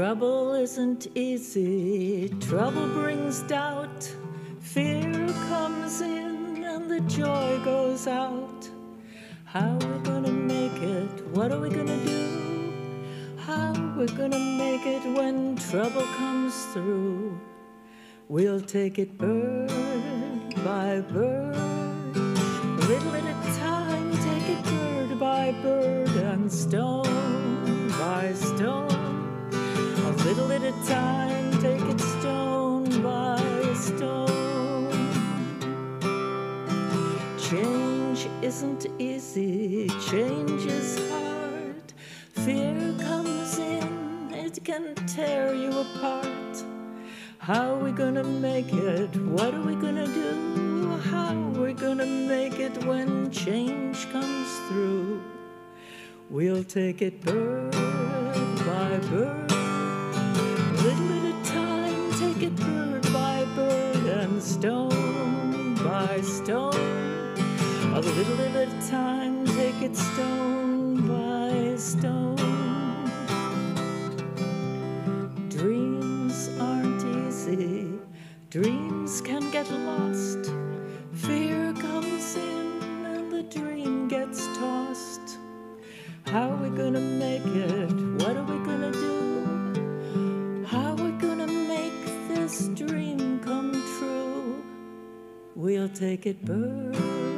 Trouble isn't easy, trouble brings doubt. Fear comes in and the joy goes out. How are we gonna make it? What are we gonna do? How we're gonna make it when trouble comes through? We'll take it bird by bird, little at a time, take it bird by bird and stone time, take it stone by stone. Change isn't easy, change is hard. Fear comes in, it can tear you apart. How are we gonna make it? What are we gonna do? How are we gonna make it when change comes through? We'll take it bird by bird. Stone by stone. A little at a time, take it stone by stone. Dreams aren't easy, dreams can get lost. Fear comes in and the dream gets tossed. How are we gonna make it? What are we gonna do? We'll take it bird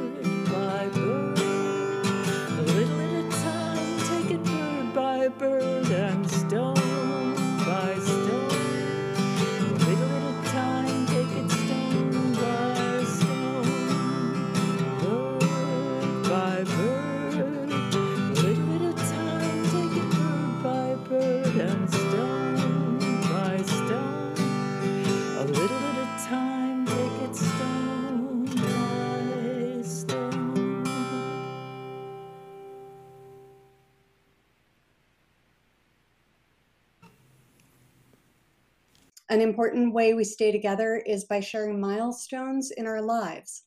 An important way we stay together is by sharing milestones in our lives.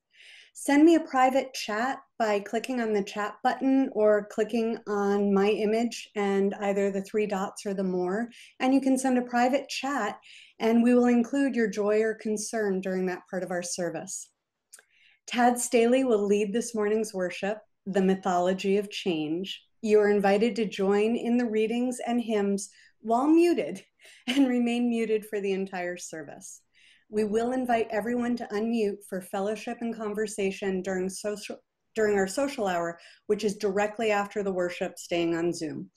Send me a private chat by clicking on the chat button or clicking on my image and either the three dots or the more. And you can send a private chat and we will include your joy or concern during that part of our service. Tad Staley will lead this morning's worship, The Mythology of Change. You are invited to join in the readings and hymns while muted and remain muted for the entire service. We will invite everyone to unmute for fellowship and conversation during social during our social hour, which is directly after the worship, staying on Zoom.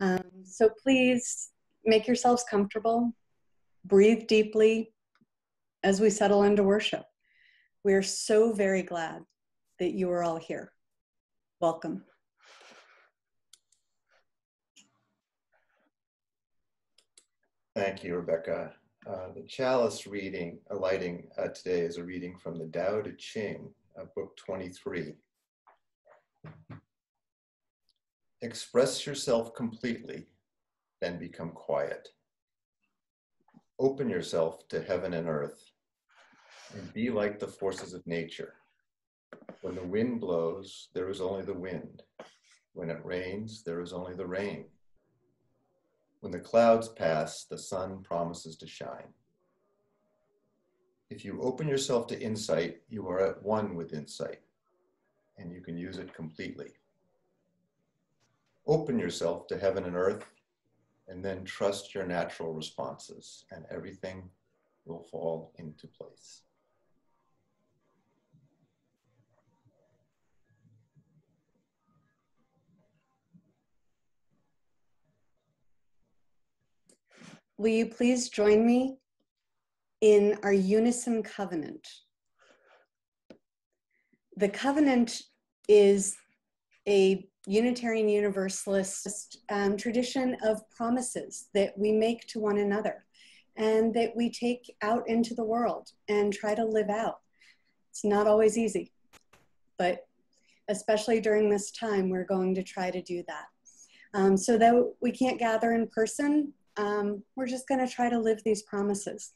Um, so please make yourselves comfortable, breathe deeply as we settle into worship. We are so very glad that you are all here. Welcome. Thank you, Rebecca. Uh, the chalice reading, a lighting uh, today is a reading from the Tao Te Ching, uh, book 23. Express yourself completely, then become quiet. Open yourself to heaven and earth, and be like the forces of nature. When the wind blows, there is only the wind. When it rains, there is only the rain. When the clouds pass, the sun promises to shine. If you open yourself to insight, you are at one with insight, and you can use it completely. Open yourself to heaven and earth, and then trust your natural responses, and everything will fall into place. Will you please join me in our unison covenant? The covenant is a Unitarian Universalist um, tradition of promises that we make to one another and that we take out into the world and try to live out. It's not always easy, but especially during this time, we're going to try to do that. Um, so that we can't gather in person, um, we're just going to try to live these promises.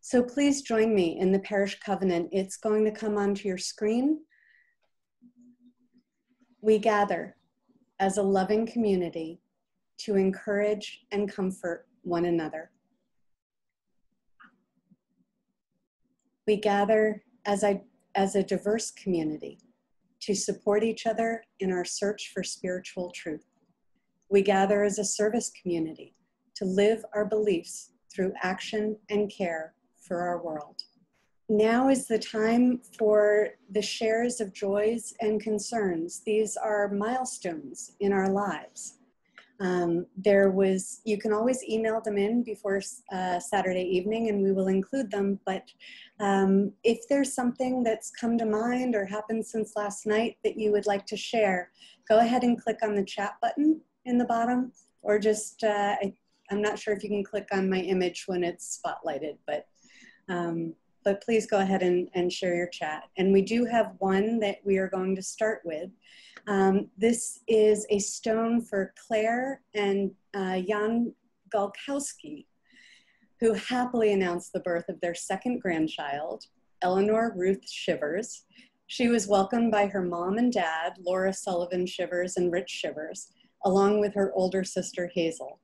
So please join me in the parish covenant. It's going to come onto your screen. We gather as a loving community to encourage and comfort one another. We gather as, I, as a diverse community to support each other in our search for spiritual truth. We gather as a service community to live our beliefs through action and care for our world. Now is the time for the shares of joys and concerns. These are milestones in our lives. Um, there was, you can always email them in before uh, Saturday evening and we will include them. But um, if there's something that's come to mind or happened since last night that you would like to share, go ahead and click on the chat button in the bottom or just, uh, I I'm not sure if you can click on my image when it's spotlighted, but Um, but please go ahead and, and share your chat. And we do have one that we are going to start with. Um, this is a stone for Claire and uh, Jan Galkowski, who happily announced the birth of their second grandchild, Eleanor Ruth Shivers. She was welcomed by her mom and dad, Laura Sullivan Shivers and Rich Shivers, along with her older sister, Hazel.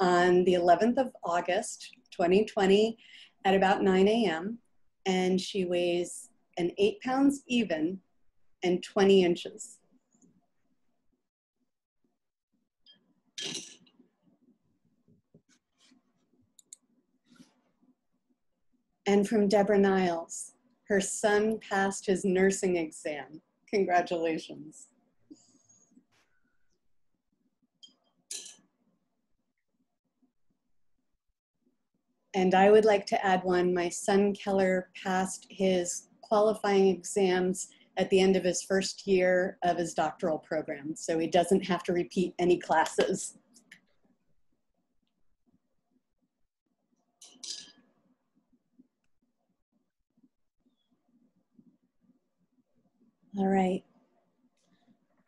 On the 11th of August, 2020, at about 9 a.m., and she weighs an eight pounds even and 20 inches. And from Deborah Niles, her son passed his nursing exam. Congratulations. And I would like to add one. My son Keller passed his qualifying exams at the end of his first year of his doctoral program, so he doesn't have to repeat any classes. All right.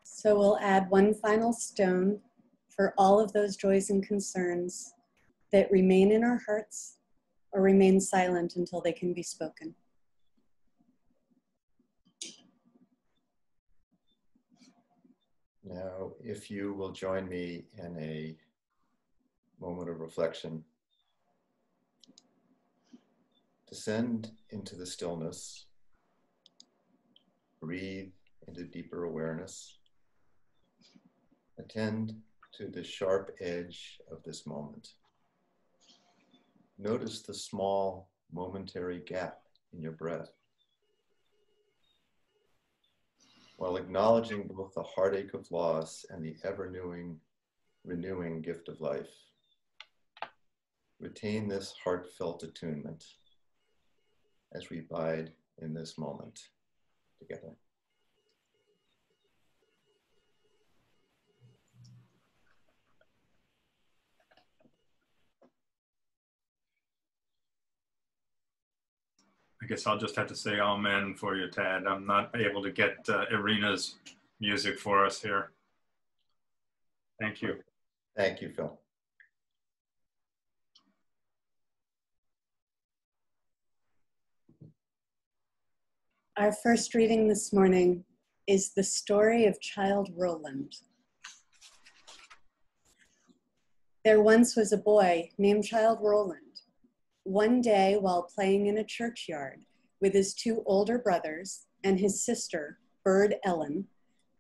So we'll add one final stone for all of those joys and concerns that remain in our hearts or remain silent until they can be spoken. Now, if you will join me in a moment of reflection, descend into the stillness, breathe into deeper awareness, attend to the sharp edge of this moment. Notice the small momentary gap in your breath. While acknowledging both the heartache of loss and the ever renewing, renewing gift of life. Retain this heartfelt attunement as we bide in this moment together. I guess I'll just have to say amen for you, Tad. I'm not able to get uh, Irina's music for us here. Thank you. Thank you, Phil. Our first reading this morning is the story of child Roland. There once was a boy named Child Roland one day while playing in a churchyard with his two older brothers and his sister, Burd Ellen,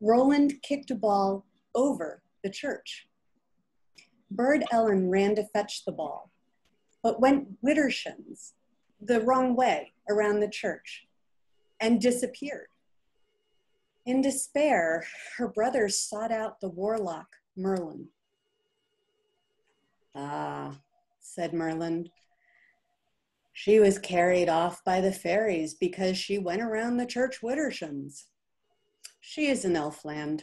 Roland kicked a ball over the church. Burd Ellen ran to fetch the ball, but went widdershins the wrong way around the church and disappeared. In despair, her brothers sought out the warlock Merlin. Ah, said Merlin, she was carried off by the fairies because she went around the church widdershins. She is in Elfland,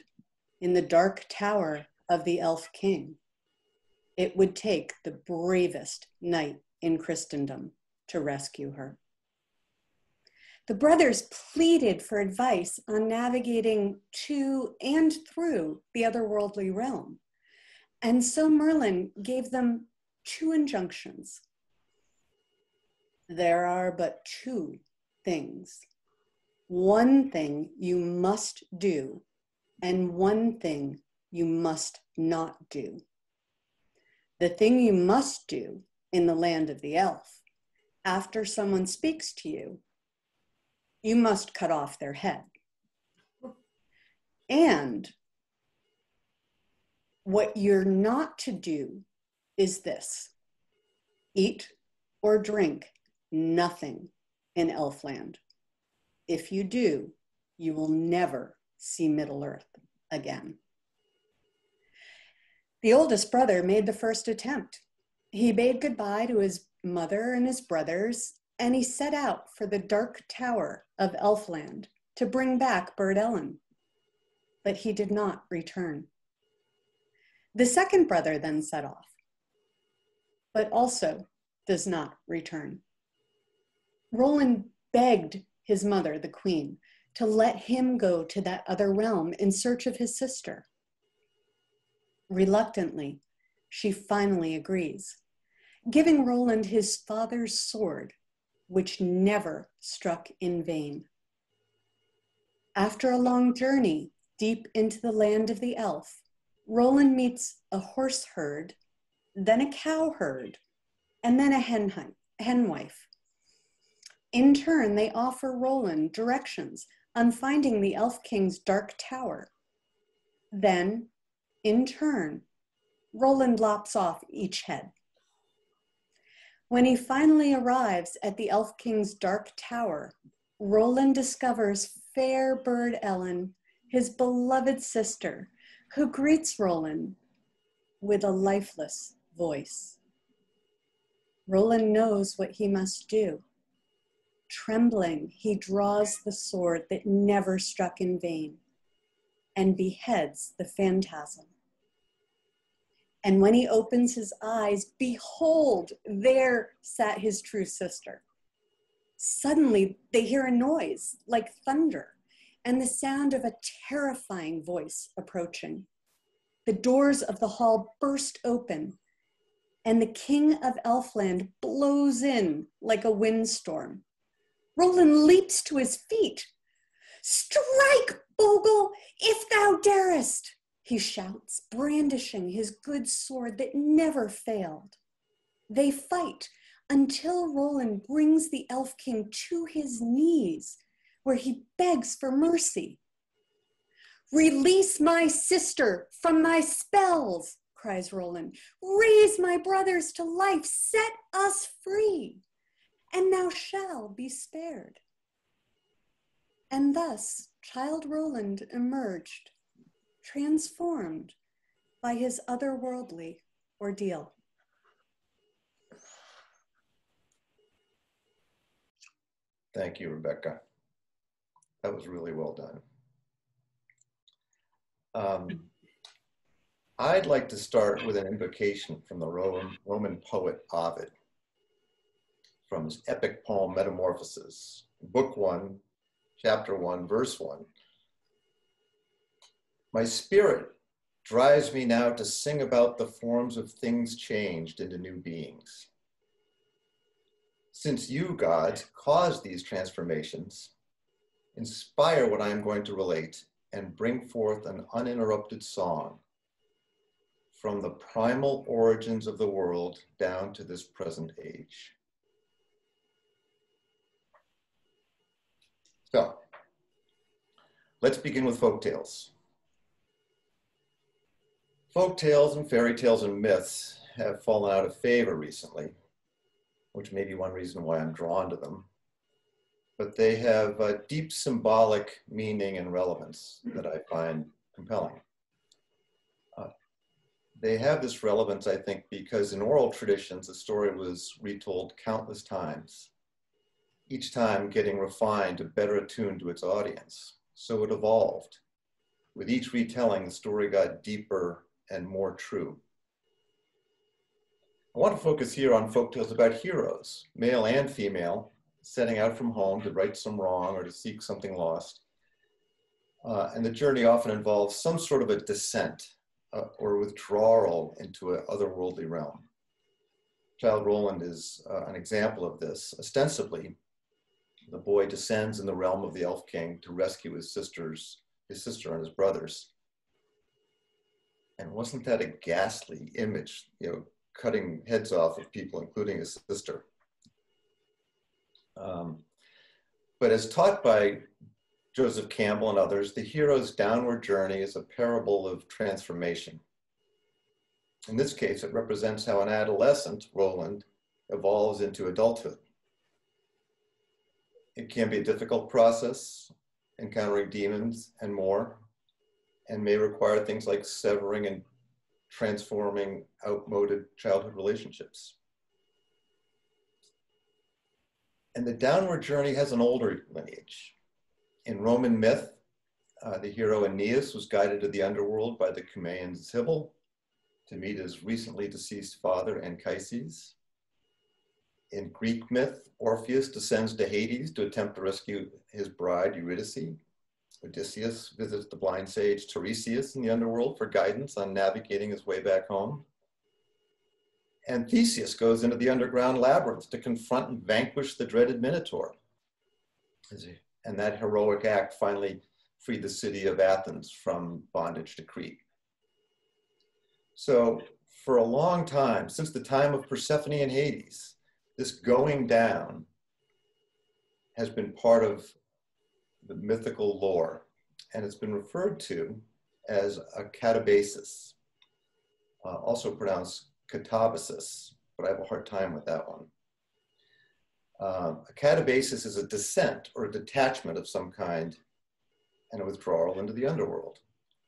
in the dark tower of the Elf King. It would take the bravest knight in Christendom to rescue her. The brothers pleaded for advice on navigating to and through the otherworldly realm. And so Merlin gave them two injunctions there are but two things. One thing you must do, and one thing you must not do. The thing you must do in the land of the elf, after someone speaks to you, you must cut off their head. And what you're not to do is this eat or drink nothing in Elfland. If you do, you will never see Middle Earth again. The oldest brother made the first attempt. He bade goodbye to his mother and his brothers, and he set out for the dark tower of Elfland to bring back Burd Ellen. But he did not return. The second brother then set off, but also does not return. Roland begged his mother, the queen, to let him go to that other realm in search of his sister. Reluctantly, she finally agrees, giving Roland his father's sword, which never struck in vain. After a long journey deep into the land of the elf, Roland meets a horse herd, then a cow herd, and then a hen, hen wife. In turn, they offer Roland directions on finding the Elf King's dark tower. Then, in turn, Roland lops off each head. When he finally arrives at the Elf King's dark tower, Roland discovers fair Burd Ellen, his beloved sister, who greets Roland with a lifeless voice. Roland knows what he must do. Trembling, he draws the sword that never struck in vain and beheads the phantasm. And when he opens his eyes, behold, there sat his true sister. Suddenly, they hear a noise like thunder and the sound of a terrifying voice approaching. The doors of the hall burst open, and the king of Elfland blows in like a windstorm. Roland leaps to his feet. Strike, Bogle, if thou darest, he shouts, brandishing his good sword that never failed. They fight until Roland brings the Elf King to his knees, where he begs for mercy. Release my sister from my spells, cries Roland. Raise my brothers to life, set us free and thou shall be spared. And thus child Roland emerged, transformed by his otherworldly ordeal. Thank you, Rebecca. That was really well done. Um, I'd like to start with an invocation from the Roman, Roman poet Ovid from his epic poem Metamorphoses, book one, chapter one, verse one. My spirit drives me now to sing about the forms of things changed into new beings. Since you, God, caused these transformations, inspire what I am going to relate and bring forth an uninterrupted song from the primal origins of the world down to this present age. So let's begin with folk tales. Folk tales and fairy tales and myths have fallen out of favor recently, which may be one reason why I'm drawn to them. But they have a deep symbolic meaning and relevance that I find compelling. Uh, they have this relevance, I think, because in oral traditions, the story was retold countless times each time getting refined to better attune to its audience. So it evolved. With each retelling, the story got deeper and more true. I want to focus here on folktales about heroes, male and female, setting out from home to right some wrong or to seek something lost. Uh, and the journey often involves some sort of a descent uh, or withdrawal into an otherworldly realm. Child Roland is uh, an example of this. Ostensibly, the boy descends in the realm of the Elf King to rescue his sisters, his sister and his brothers. And wasn't that a ghastly image, you know, cutting heads off of people, including his sister? Um, but as taught by Joseph Campbell and others, the hero's downward journey is a parable of transformation. In this case, it represents how an adolescent, Roland, evolves into adulthood. It can be a difficult process, encountering demons and more, and may require things like severing and transforming outmoded childhood relationships. And the downward journey has an older lineage. In Roman myth, uh, the hero Aeneas was guided to the underworld by the Cumaean Sibyl to meet his recently deceased father Anchises. In Greek myth, Orpheus descends to Hades to attempt to rescue his bride, Eurydice. Odysseus visits the blind sage Tiresias in the underworld for guidance on navigating his way back home. And Theseus goes into the underground labyrinth to confront and vanquish the dreaded Minotaur. And that heroic act finally freed the city of Athens from bondage to Crete. So, for a long time, since the time of Persephone and Hades, this going down has been part of the mythical lore, and it's been referred to as a catabasis, uh, also pronounced catabasis, but I have a hard time with that one. Uh, a catabasis is a descent or a detachment of some kind and a withdrawal into the underworld.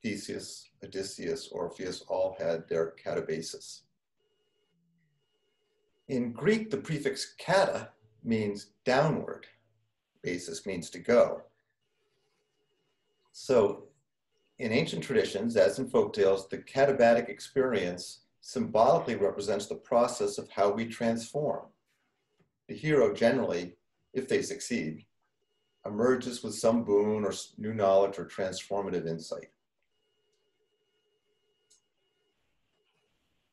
Theseus, Odysseus, Orpheus all had their catabasis. In Greek, the prefix kata means downward. Basis means to go. So in ancient traditions, as in folktales, the katabatic experience symbolically represents the process of how we transform. The hero generally, if they succeed, emerges with some boon or new knowledge or transformative insight.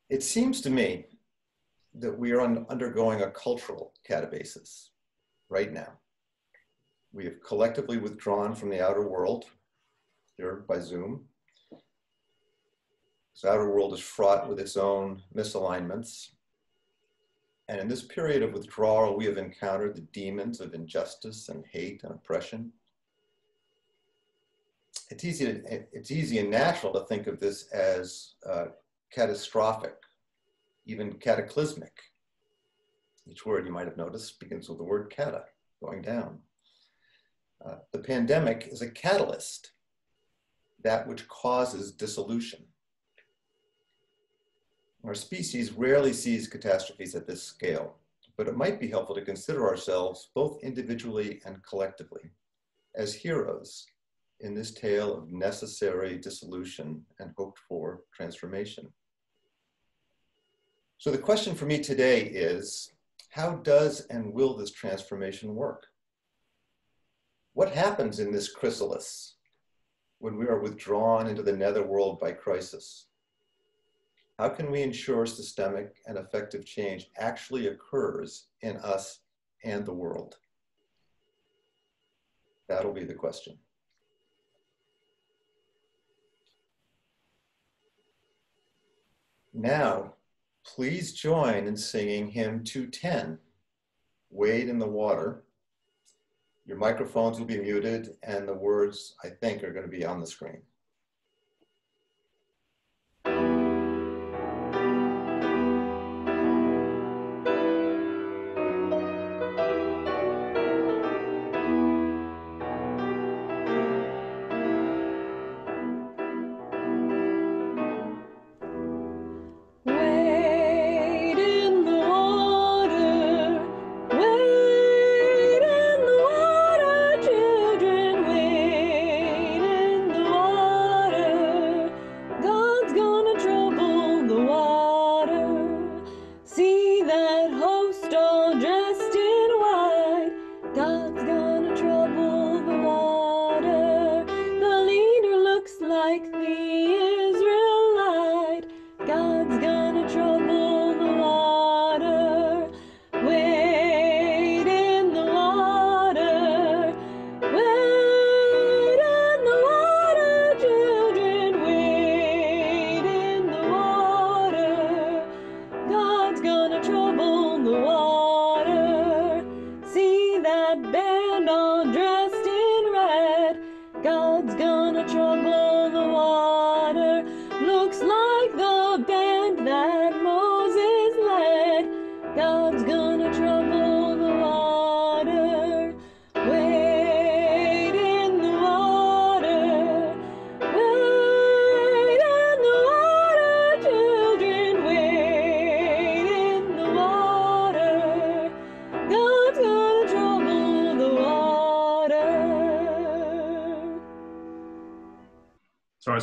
It seems to me that we are un undergoing a cultural catabasis right now. We have collectively withdrawn from the outer world here by Zoom. This outer world is fraught with its own misalignments. And in this period of withdrawal, we have encountered the demons of injustice and hate and oppression. It's easy, to, it's easy and natural to think of this as uh, catastrophic, even cataclysmic. Each word you might have noticed begins with the word kata, going down. Uh, the pandemic is a catalyst, that which causes dissolution. Our species rarely sees catastrophes at this scale, but it might be helpful to consider ourselves both individually and collectively as heroes in this tale of necessary dissolution and hoped for transformation. So the question for me today is, how does and will this transformation work? What happens in this chrysalis when we are withdrawn into the netherworld by crisis? How can we ensure systemic and effective change actually occurs in us and the world? That'll be the question. Now, please join in singing hymn 210, Wade in the Water. Your microphones will be muted and the words, I think, are going to be on the screen.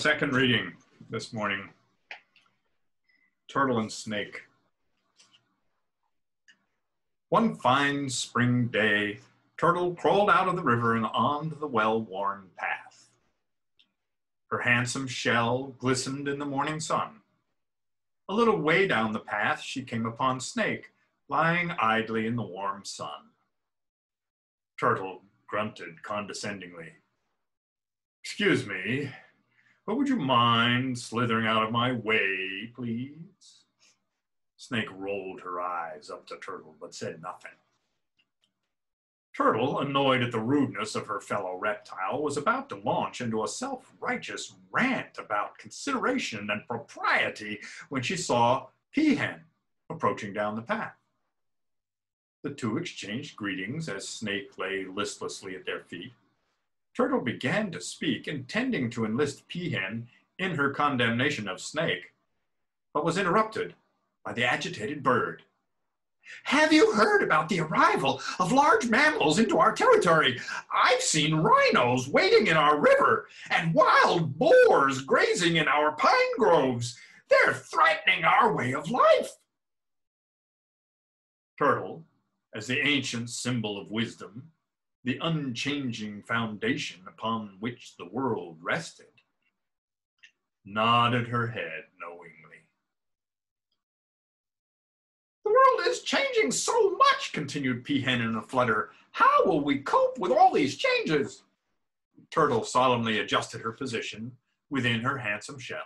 Second reading this morning Turtle and Snake. One fine spring day, Turtle crawled out of the river and onto the well-worn path. Her handsome shell glistened in the morning sun. A little way down the path, she came upon Snake, lying idly in the warm sun. Turtle grunted condescendingly. Excuse me, but would you mind slithering out of my way, please? Snake rolled her eyes up to Turtle, but said nothing. Turtle, annoyed at the rudeness of her fellow reptile, was about to launch into a self-righteous rant about consideration and propriety when she saw Peahen approaching down the path. The two exchanged greetings as Snake lay listlessly at their feet. Turtle began to speak, intending to enlist Peahen in her condemnation of Snake, but was interrupted by the agitated bird. Have you heard about the arrival of large mammals into our territory? I've seen rhinos wading in our river and wild boars grazing in our pine groves. They're threatening our way of life. Turtle, as the ancient symbol of wisdom, the unchanging foundation upon which the world rested, nodded her head knowingly. The world is changing so much, continued Peahen in a flutter. How will we cope with all these changes? Turtle solemnly adjusted her position within her handsome shell.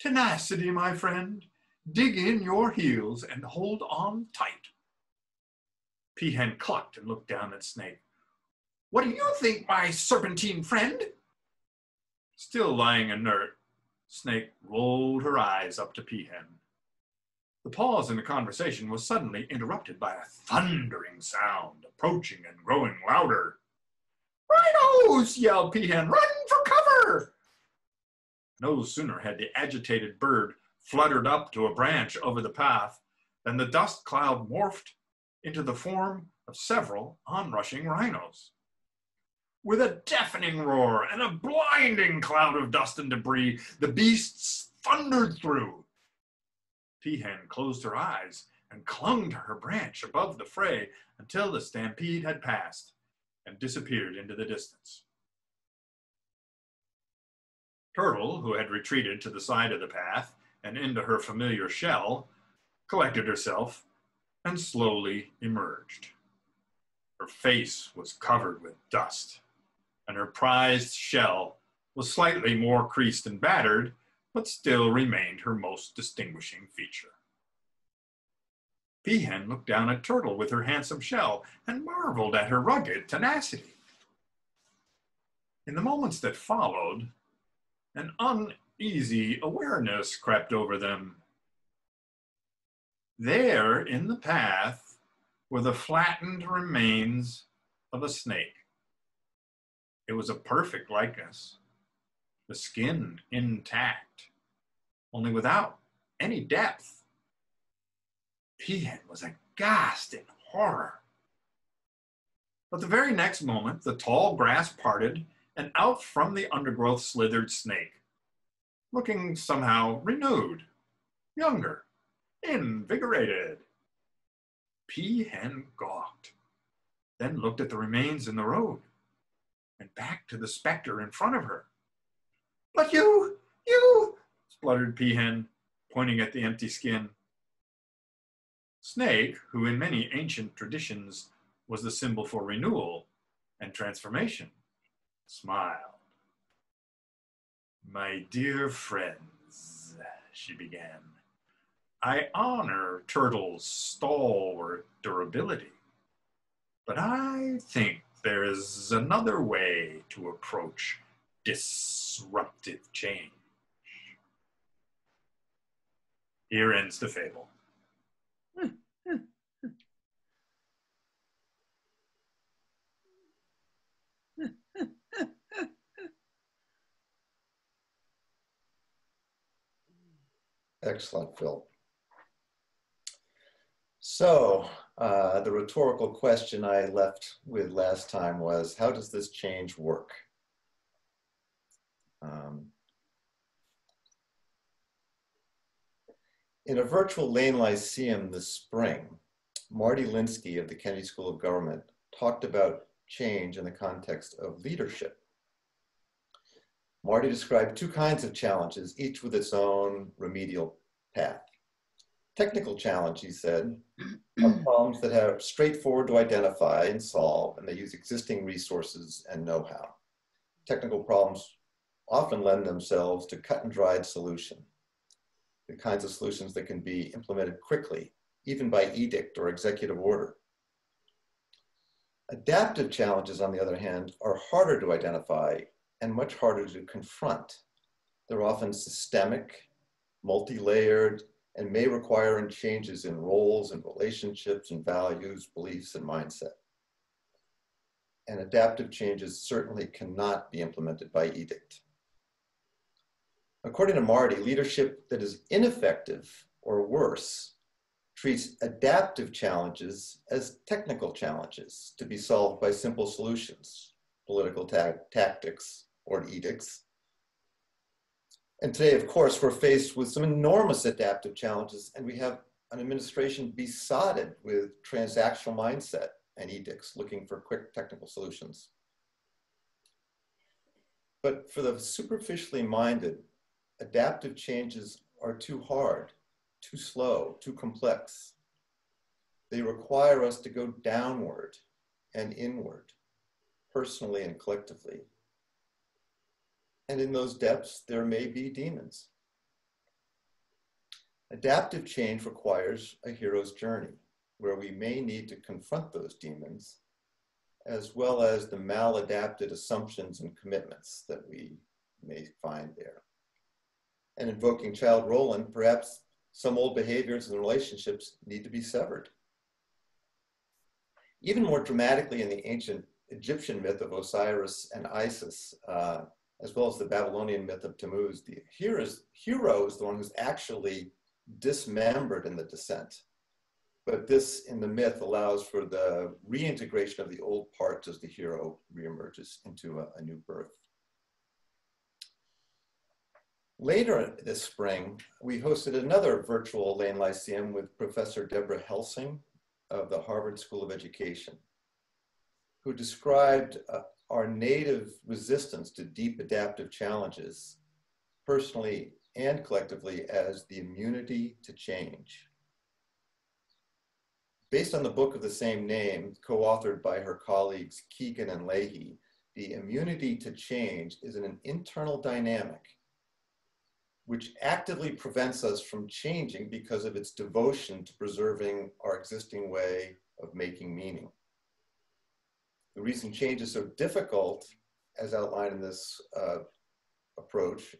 Tenacity, my friend. Dig in your heels and hold on tight. Peahen clucked and looked down at Snake. What do you think, my serpentine friend? Still lying inert, Snake rolled her eyes up to Peahen. The pause in the conversation was suddenly interrupted by a thundering sound, approaching and growing louder. Rhinos! yelled Peahen. Run for cover! No sooner had the agitated bird fluttered up to a branch over the path than the dust cloud morphed into the form of several onrushing rhinos. With a deafening roar and a blinding cloud of dust and debris, the beasts thundered through. Peahen closed her eyes and clung to her branch above the fray until the stampede had passed and disappeared into the distance. Turtle, who had retreated to the side of the path and into her familiar shell, collected herself and slowly emerged. Her face was covered with dust, and her prized shell was slightly more creased and battered, but still remained her most distinguishing feature. Peahen looked down at Turtle with her handsome shell and marveled at her rugged tenacity. In the moments that followed, an uneasy awareness crept over them there in the path were the flattened remains of a snake. It was a perfect likeness, the skin intact, only without any depth. Peahen was aghast in horror. But the very next moment, the tall grass parted, and out from the undergrowth slithered Snake, looking somehow renewed, younger, invigorated. Peahen gawked, then looked at the remains in the road and back to the specter in front of her. But you, you, spluttered Peahen, pointing at the empty skin. Snake, who in many ancient traditions was the symbol for renewal and transformation, smiled. My dear friends, she began, I honor Turtle's stalwart durability, but I think there is another way to approach disruptive change. Here ends the fable. Excellent, Phil. So uh, the rhetorical question I left with last time was, how does this change work? Um, in a virtual Lane Lyceum this spring, Marty Linsky of the Kennedy School of Government talked about change in the context of leadership. Marty described two kinds of challenges, each with its own remedial path. Technical challenge, he said, are problems that are straightforward to identify and solve, and they use existing resources and know-how. Technical problems often lend themselves to cut and dried solution, the kinds of solutions that can be implemented quickly, even by edict or executive order. Adaptive challenges, on the other hand, are harder to identify and much harder to confront. They're often systemic, multi-layered, and may require changes in roles and relationships and values, beliefs, and mindset. And adaptive changes certainly cannot be implemented by edict. According to Marty, leadership that is ineffective or worse treats adaptive challenges as technical challenges to be solved by simple solutions, political ta tactics, or edicts. And today, of course, we're faced with some enormous adaptive challenges, and we have an administration besotted with transactional mindset and edicts looking for quick technical solutions. But for the superficially minded, adaptive changes are too hard, too slow, too complex. They require us to go downward and inward, personally and collectively. And in those depths, there may be demons. Adaptive change requires a hero's journey where we may need to confront those demons as well as the maladapted assumptions and commitments that we may find there and invoking Childe Roland, perhaps some old behaviors and relationships need to be severed. Even more dramatically in the ancient Egyptian myth of Osiris and Isis, uh, as well as the Babylonian myth of Tammuz, the hero is, hero is the one who's actually dismembered in the descent. But this in the myth allows for the reintegration of the old parts as the hero reemerges into a, a new birth. Later this spring, we hosted another virtual Lane Lyceum with Professor Deborah Helsing of the Harvard School of Education, who described uh, our native resistance to deep adaptive challenges, personally and collectively, as the immunity to change. Based on the book of the same name, co-authored by her colleagues Kegan and Lahey, the immunity to change is an internal dynamic which actively prevents us from changing because of its devotion to preserving our existing way of making meaning. The reason change is so difficult, as outlined in this uh, approach,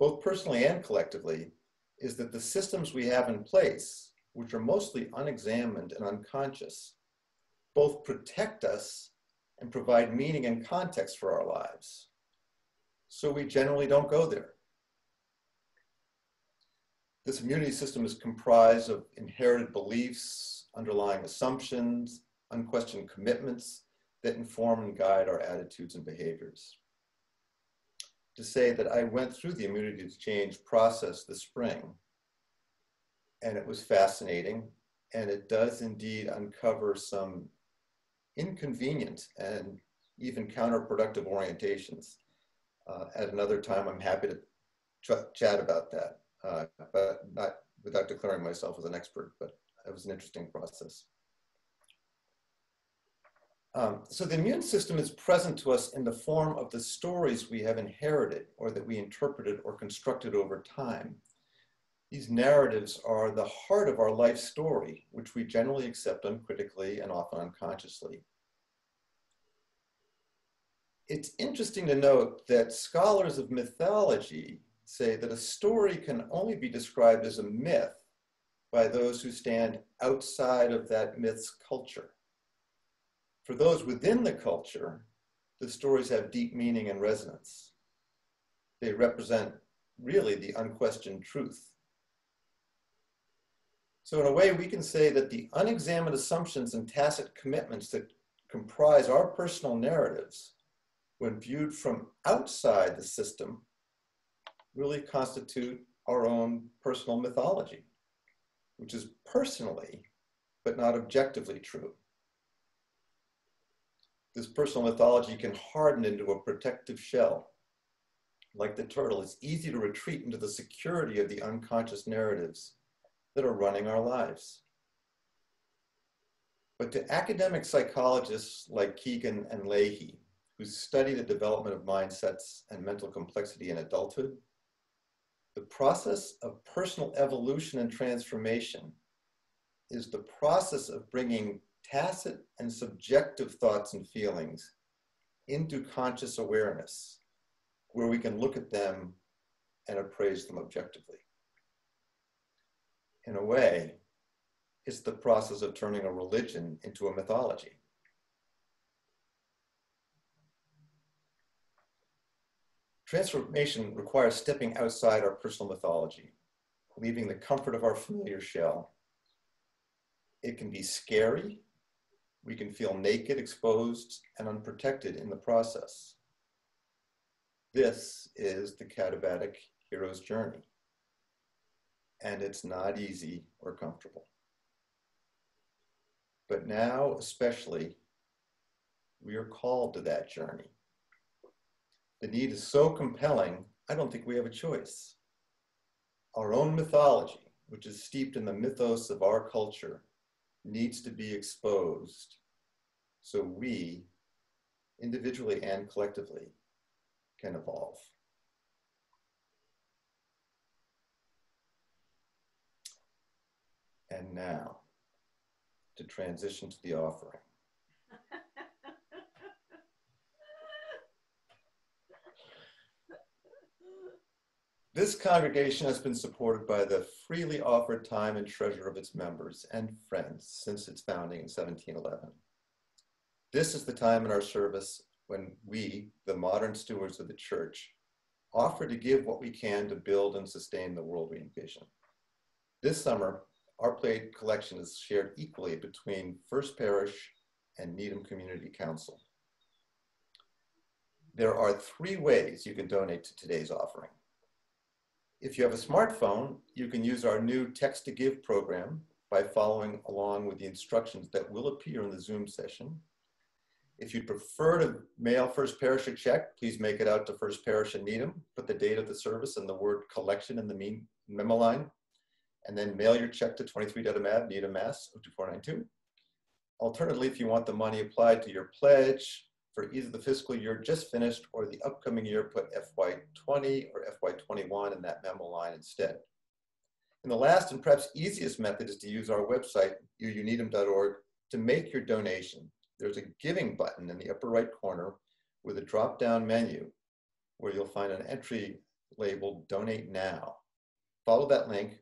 both personally and collectively, is that the systems we have in place, which are mostly unexamined and unconscious, both protect us and provide meaning and context for our lives. So we generally don't go there. This immunity system is comprised of inherited beliefs, underlying assumptions, unquestioned commitments that inform and guide our attitudes and behaviors. To say that I went through the immunity to change process this spring, and it was fascinating, and it does indeed uncover some inconvenient and even counterproductive orientations. Uh, at another time, I'm happy to ch chat about that uh, but not without declaring myself as an expert, but it was an interesting process. Um, so the immune system is present to us in the form of the stories we have inherited or that we interpreted or constructed over time. These narratives are the heart of our life story, which we generally accept uncritically and often unconsciously. It's interesting to note that scholars of mythology say that a story can only be described as a myth by those who stand outside of that myth's culture. For those within the culture, the stories have deep meaning and resonance. They represent really the unquestioned truth. So in a way, we can say that the unexamined assumptions and tacit commitments that comprise our personal narratives, when viewed from outside the system, really constitute our own personal mythology, which is personally but not objectively true. This personal mythology can harden into a protective shell. Like the turtle, it's easy to retreat into the security of the unconscious narratives that are running our lives. But to academic psychologists like Kegan and Lahey, who study the development of mindsets and mental complexity in adulthood, the process of personal evolution and transformation is the process of bringing tacit and subjective thoughts and feelings into conscious awareness, where we can look at them and appraise them objectively. In a way, it's the process of turning a religion into a mythology. Transformation requires stepping outside our personal mythology, leaving the comfort of our familiar shell. It can be scary. We can feel naked, exposed, and unprotected in the process. This is the katabatic hero's journey. And it's not easy or comfortable. But now, especially, we are called to that journey. The need is so compelling, I don't think we have a choice. Our own mythology, which is steeped in the mythos of our culture, needs to be exposed so we, individually and collectively, can evolve. And now, to transition to the offering. This congregation has been supported by the freely offered time and treasure of its members and friends since its founding in 1711. This is the time in our service when we, the modern stewards of the church, offer to give what we can to build and sustain the world we envision. This summer, our plate collection is shared equally between First Parish and Needham Community Council. There are three ways you can donate to today's offering. If you have a smartphone, you can use our new text to give program by following along with the instructions that will appear in the Zoom session. If you'd prefer to mail First Parish a check, please make it out to First Parish in Needham, put the date of the service and the word collection in the memo line, and then mail your check to 23 Dedham Ave, Needham, Mass. 02492. Alternatively, if you want the money applied to your pledge for either the fiscal year just finished or the upcoming year, put FY20 or FY21 in that memo line instead. And the last and perhaps easiest method is to use our website, uuneedham.org, to make your donation. There's a giving button in the upper right corner with a drop-down menu where you'll find an entry labeled Donate Now. Follow that link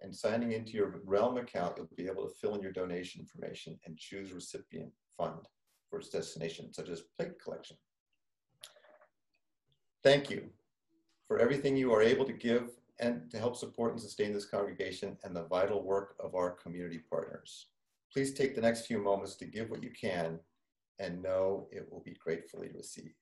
and signing into your Realm account, you'll be able to fill in your donation information and choose recipient fund for its destination, such as plate collection. Thank you for everything you are able to give and to help support and sustain this congregation and the vital work of our community partners. Please take the next few moments to give what you can and know it will be gratefully received.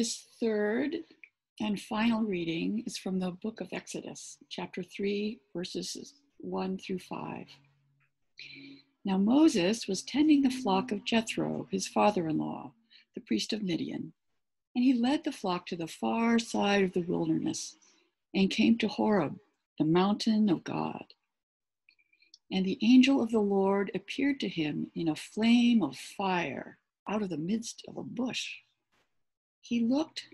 This third and final reading is from the book of Exodus, chapter 3, verses 1 through 5. Now Moses was tending the flock of Jethro, his father in law, the priest of Midian, and he led the flock to the far side of the wilderness and came to Horeb, the mountain of God. And the angel of the Lord appeared to him in a flame of fire out of the midst of a bush. He looked,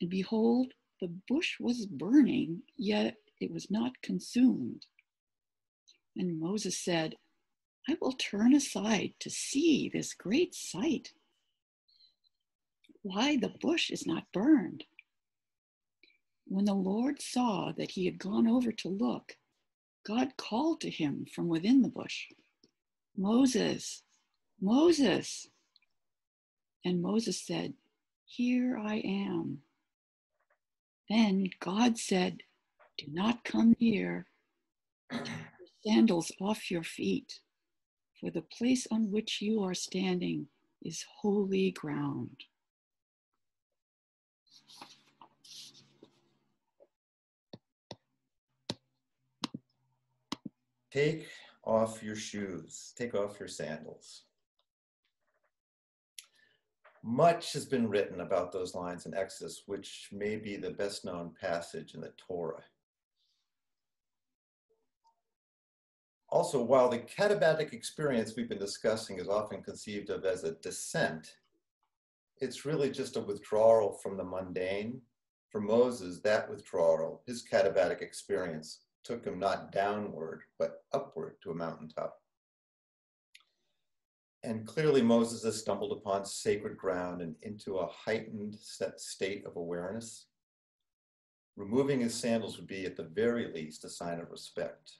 and behold, the bush was burning, yet it was not consumed. And Moses said, I will turn aside to see this great sight. Why the bush is not burned. When the Lord saw that he had gone over to look, God called to him from within the bush, Moses, Moses. And Moses said, Here I am. Then God said, Do not come near. Take your sandals off your feet, for the place on which you are standing is holy ground. Take off your shoes, take off your sandals. Much has been written about those lines in Exodus, which may be the best known passage in the Torah. Also, while the katabatic experience we've been discussing is often conceived of as a descent, it's really just a withdrawal from the mundane. For Moses, that withdrawal, his katabatic experience, took him not downward, but upward to a mountaintop. And clearly, Moses has stumbled upon sacred ground and into a heightened state of awareness. Removing his sandals would be, at the very least, a sign of respect.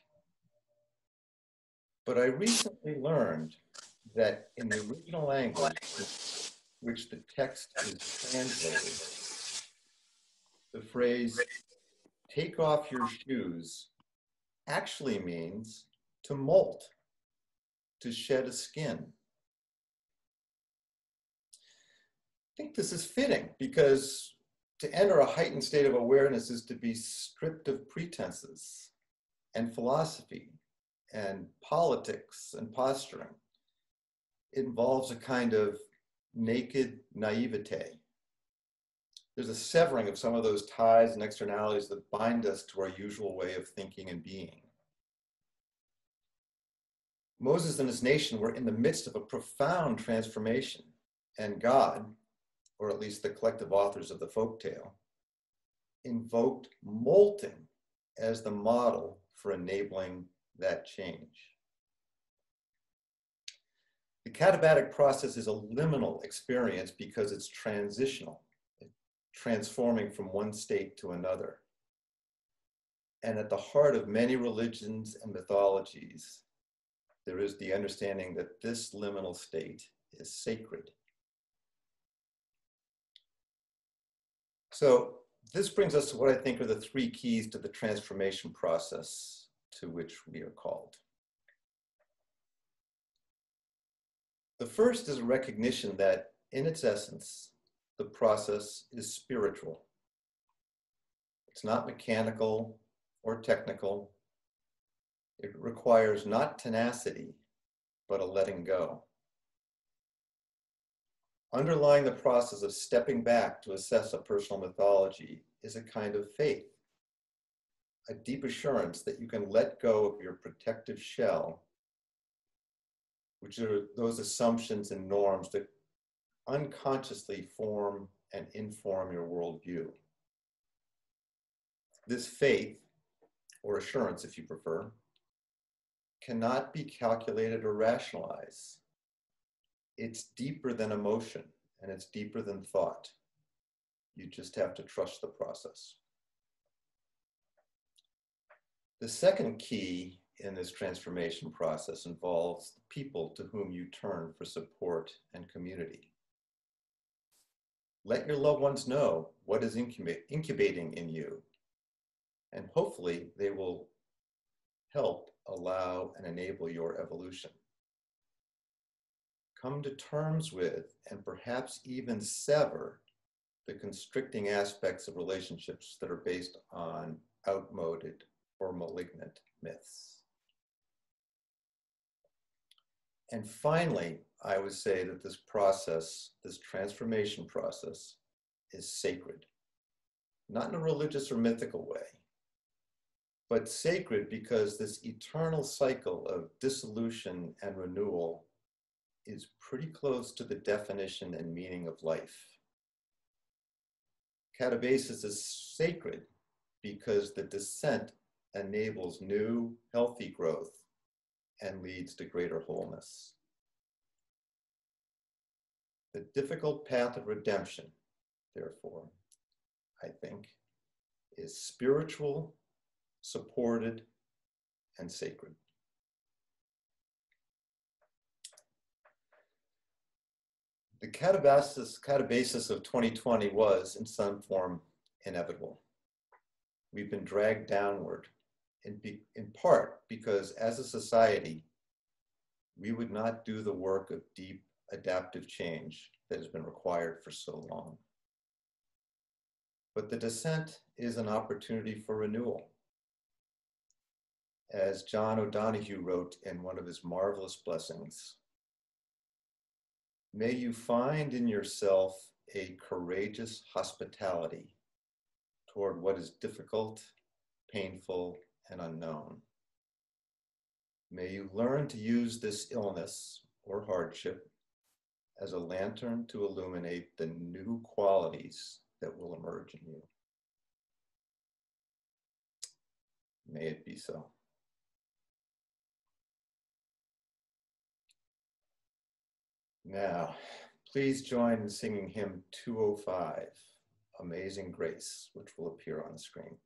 But I recently learned that in the original language, which the text is translated, the phrase, take off your shoes, actually means to molt, to shed a skin. I think this is fitting because to enter a heightened state of awareness is to be stripped of pretenses and philosophy and politics and posturing. It involves a kind of naked naivete. There's a severing of some of those ties and externalities that bind us to our usual way of thinking and being. Moses and his nation were in the midst of a profound transformation, and God, or at least the collective authors of the folk tale, invoked molting as the model for enabling that change. The katabatic process is a liminal experience because it's transitional, transforming from one state to another. And at the heart of many religions and mythologies, there is the understanding that this liminal state is sacred. So this brings us to what I think are the three keys to the transformation process to which we are called. The first is a recognition that in its essence, the process is spiritual. It's not mechanical or technical. It requires not tenacity, but a letting go. Underlying the process of stepping back to assess a personal mythology is a kind of faith, a deep assurance that you can let go of your protective shell, which are those assumptions and norms that unconsciously form and inform your worldview. This faith, or assurance if you prefer, cannot be calculated or rationalized. It's deeper than emotion and it's deeper than thought. You just have to trust the process. The second key in this transformation process involves the people to whom you turn for support and community. Let your loved ones know what is incubating in you, and hopefully they will help allow, and enable your evolution. Come to terms with, and perhaps even sever, the constricting aspects of relationships that are based on outmoded or malignant myths. And finally, I would say that this process, this transformation process, is sacred. Not in a religious or mythical way, but sacred because this eternal cycle of dissolution and renewal is pretty close to the definition and meaning of life. Catabasis is sacred because the descent enables new, healthy growth and leads to greater wholeness. The difficult path of redemption, therefore, I think, is spiritual, supported, and sacred. The catabasis, catabasis of 2020 was, in some form, inevitable. We've been dragged downward, in, be, in part because as a society, we would not do the work of deep adaptive change that has been required for so long. But the descent is an opportunity for renewal. As John O'Donohue wrote in one of his marvelous blessings, may you find in yourself a courageous hospitality toward what is difficult, painful, and unknown. May you learn to use this illness or hardship as a lantern to illuminate the new qualities that will emerge in you. May it be so. Now, please join in singing hymn 205, Amazing Grace, which will appear on the screen.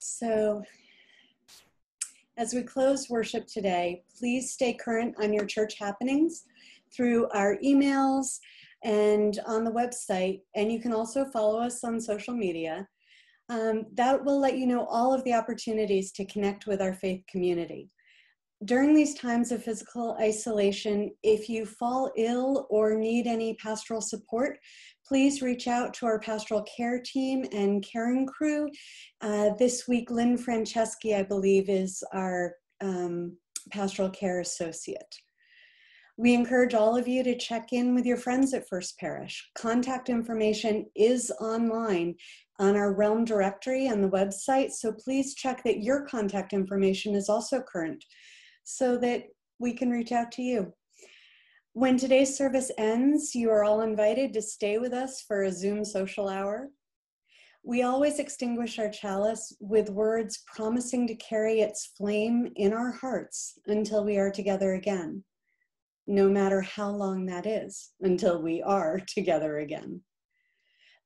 So, as we close worship today, please stay current on your church happenings through our emails and on the website. And you can also follow us on social media. Um, that will let you know all of the opportunities to connect with our faith community. During these times of physical isolation, if you fall ill or need any pastoral support, please reach out to our pastoral care team and caring crew. Uh, this week, Lynn Franceschi, I believe, is our um, pastoral care associate. We encourage all of you to check in with your friends at First Parish. Contact information is online on our Realm directory on the website, so please check that your contact information is also current so that we can reach out to you. When today's service ends, you are all invited to stay with us for a Zoom social hour. We always extinguish our chalice with words promising to carry its flame in our hearts until we are together again, no matter how long that is, until we are together again.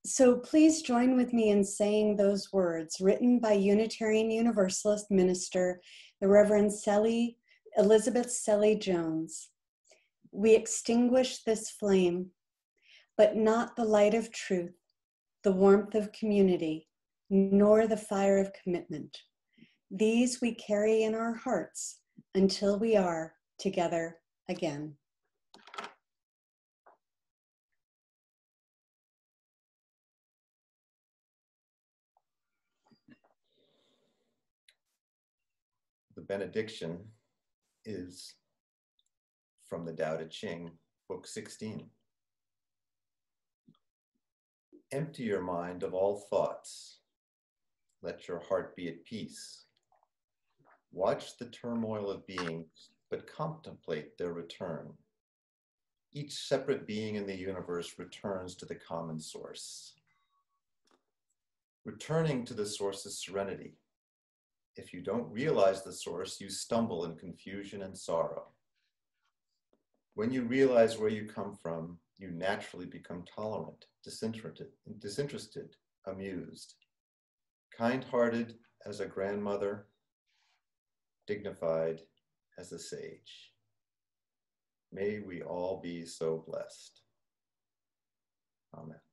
So please join with me in saying those words written by Unitarian Universalist minister, the Reverend Selle, Elizabeth Selle Jones. We extinguish this flame, but not the light of truth the warmth of community, nor the fire of commitment. These we carry in our hearts until we are together again. The benediction is from the Tao Te Ching, Book 16. Empty your mind of all thoughts. Let your heart be at peace. Watch the turmoil of beings, but contemplate their return. Each separate being in the universe returns to the common source. Returning to the source is serenity. If you don't realize the source, you stumble in confusion and sorrow. When you realize where you come from, you naturally become tolerant, disinterested, disinterested amused, kind hearted as a grandmother, dignified as a sage. May we all be so blessed. Amen.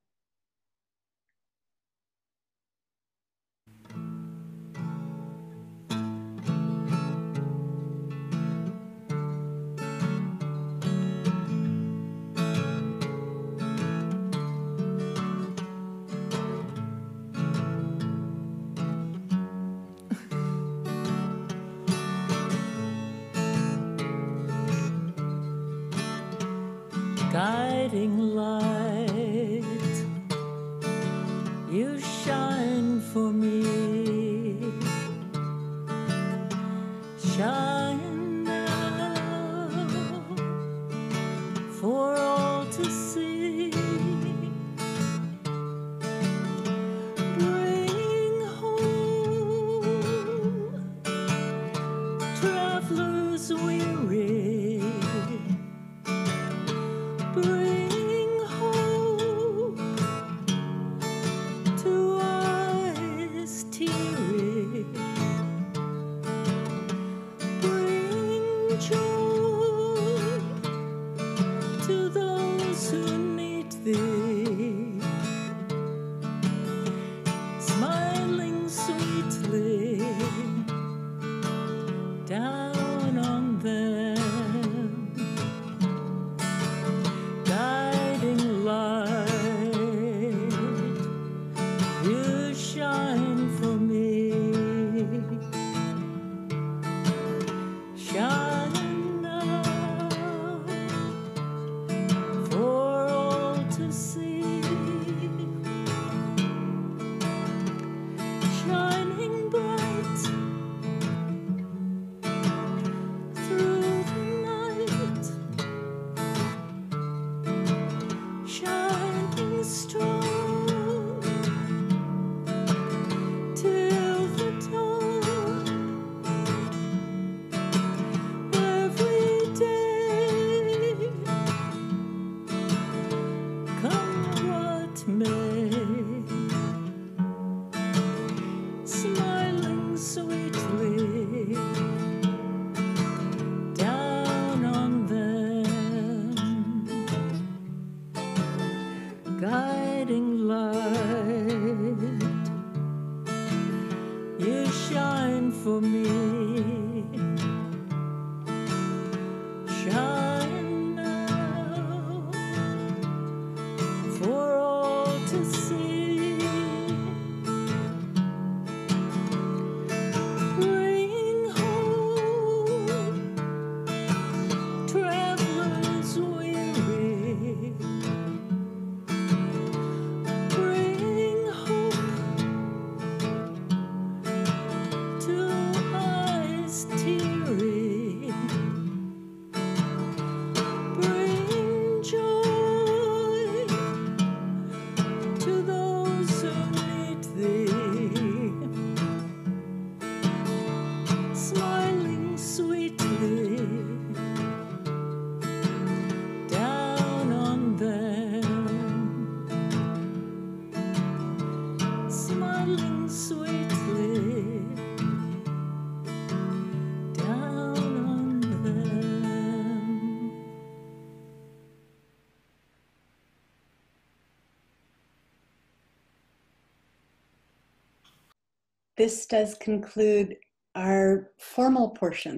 This does conclude our formal portion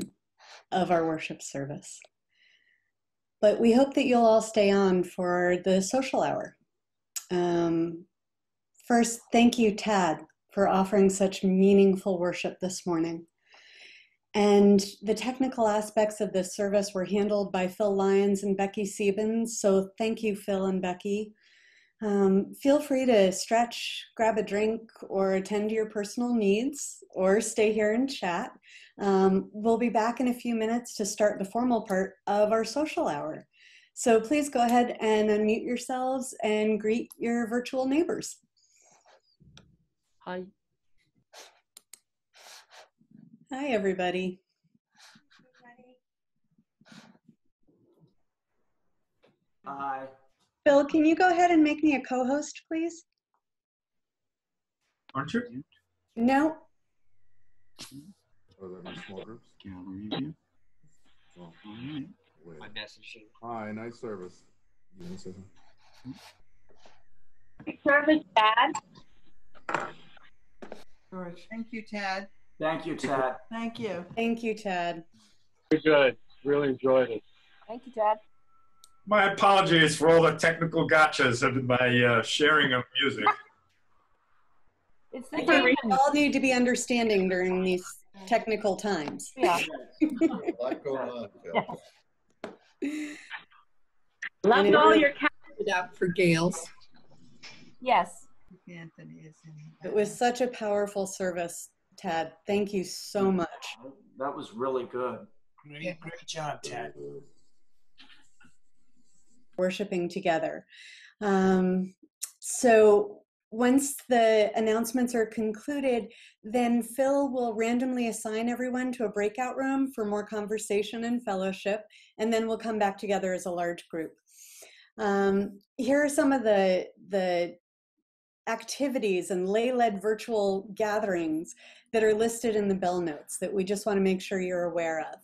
of our worship service. But we hope that you'll all stay on for the social hour. Um, first, thank you, Tad, for offering such meaningful worship this morning. And the technical aspects of this service were handled by Phil Lyons and Becky Siebens. So thank you, Phil and Becky. Um, feel free to stretch, grab a drink, or attend to your personal needs, or stay here and chat. Um, we'll be back in a few minutes to start the formal part of our social hour. So please go ahead and unmute yourselves and greet your virtual neighbors. Hi. Hi, everybody. Hi. Phil, can you go ahead and make me a co-host, please? Aren't you? No, Are there any small groups? Gallery view. All right. wait. My message. Hi, nice service. You gonna say something? Service Dad. George. Thank you, Tad. Thank you, Tad. Thank you. thank you, Tad. Very good. Really enjoyed it. Thank you, Dad. My apologies for all the technical gotchas of my uh, sharing of music. It's the think game. we all need to be understanding during these technical times. Yeah. A lot going on, Phil. Loved all your cat. It up for Gales. Yes. Anthony is in. It was such a powerful service, Tad. Thank you so much. That was really good. Great, great job, Tad. Worshiping together. Um, so once the announcements are concluded, then Phil will randomly assign everyone to a breakout room for more conversation and fellowship, and then we'll come back together as a large group. Um, here are some of the the activities and lay-led virtual gatherings that are listed in the bell notes that we just want to make sure you're aware of.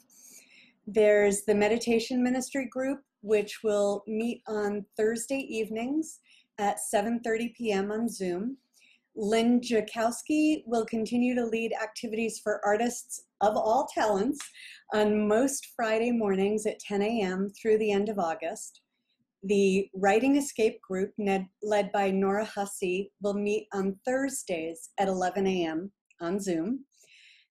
There's the meditation ministry group, which will meet on Thursday evenings at 7:30 p.m. on Zoom. Lynn Jakowski will continue to lead activities for artists of all talents on most Friday mornings at 10 a.m. through the end of August. The Writing Escape group, led by Nora Hussey, will meet on Thursdays at 11 a.m. on Zoom.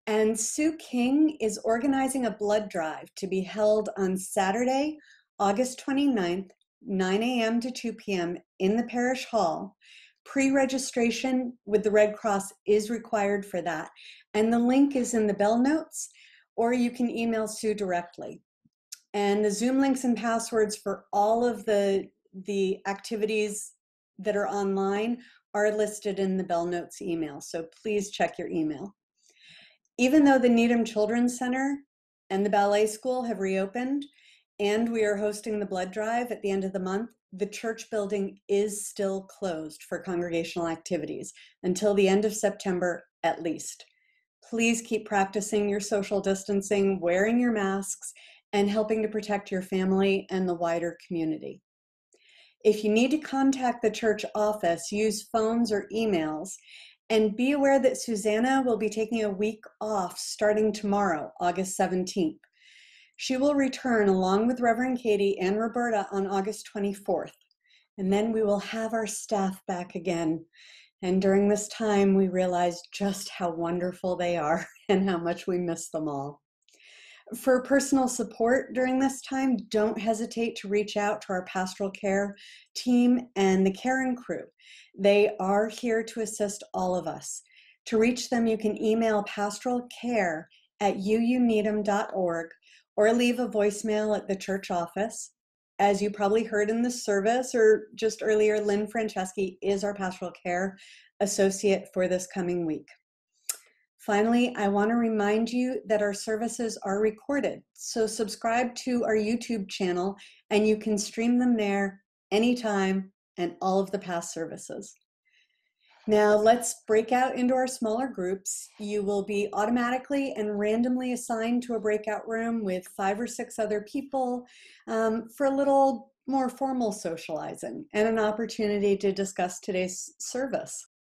And Sue King is organizing a blood drive to be held on Saturday, August 29th, 9 a.m. to 2 p.m. in the parish hall. Pre registration with the Red Cross is required for that. And the link is in the bell notes, or you can email Sue directly. And the Zoom links and passwords for all of the, the activities that are online are listed in the bell notes email. So please check your email. Even though the Needham Children's Center and the ballet school have reopened, and we are hosting the blood drive at the end of the month, the church building is still closed for congregational activities until the end of September at least. Please keep practicing your social distancing, wearing your masks, and helping to protect your family and the wider community. If you need to contact the church office, use phones or emails, and be aware that Susanna will be taking a week off starting tomorrow, August 17th. She will return along with Reverend Katie and Roberta on August 24th. And then we will have our staff back again. And during this time, we realize just how wonderful they are and how much we miss them all. For personal support during this time, don't hesitate to reach out to our pastoral care team and the Karen crew. They are here to assist all of us. To reach them, you can email pastoralcare at uuneedham.org or leave a voicemail at the church office. As you probably heard in the service or just earlier, Lynn Franceschi is our pastoral care associate for this coming week. Finally, I want to remind you that our services are recorded. So subscribe to our YouTube channel and you can stream them there anytime and all of the past services. Now let's break out into our smaller groups. You will be automatically and randomly assigned to a breakout room with five or six other people um, for a little more formal socializing and an opportunity to discuss today's service.